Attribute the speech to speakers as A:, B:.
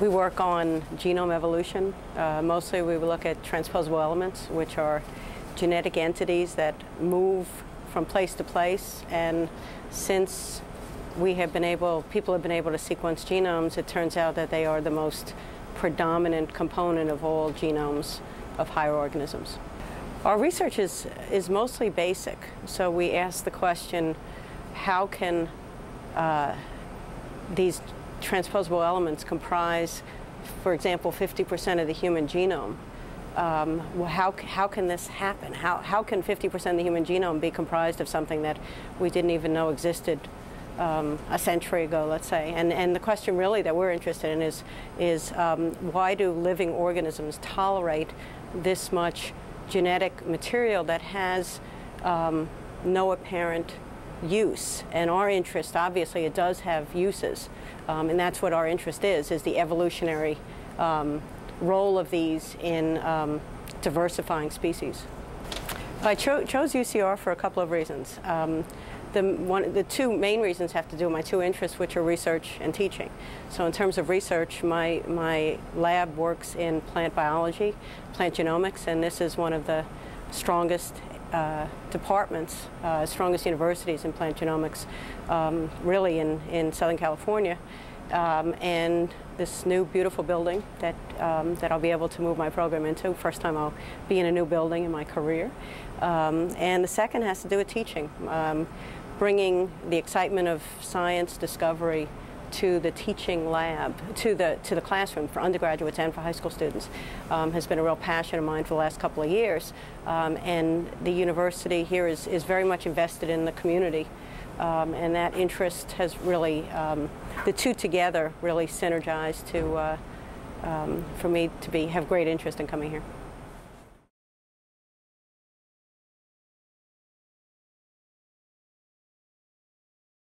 A: We work on genome evolution. Uh, mostly we look at transposable elements, which are genetic entities that move from place to place. And since we have been able, people have been able to sequence genomes, it turns out that they are the most predominant component of all genomes of higher organisms. Our research is, is mostly basic. So we ask the question, how can uh, these transposable elements comprise, for example, 50% of the human genome? Um, how, how can this happen? How, how can 50% of the human genome be comprised of something that we didn't even know existed um, a century ago, let's say. And, and the question really that we're interested in is, is um, why do living organisms tolerate this much genetic material that has um, no apparent use? And our interest, obviously, it does have uses. Um, and that's what our interest is, is the evolutionary um, role of these in um, diversifying species. I cho chose UCR for a couple of reasons. Um, the, one, the two main reasons have to do with my two interests, which are research and teaching. So in terms of research, my, my lab works in plant biology, plant genomics, and this is one of the strongest uh, departments, uh, strongest universities in plant genomics, um, really in, in Southern California. Um, and this new beautiful building that, um, that I'll be able to move my program into. First time I'll be in a new building in my career. Um, and the second has to do with teaching. Um, bringing the excitement of science discovery to the teaching lab, to the, to the classroom for undergraduates and for high school students um, has been a real passion of mine for the last couple of years. Um, and the university here is, is very much invested in the community. Um, and that interest has really, um, the two together really synergized to, uh, um, for me to be, have great interest in coming here.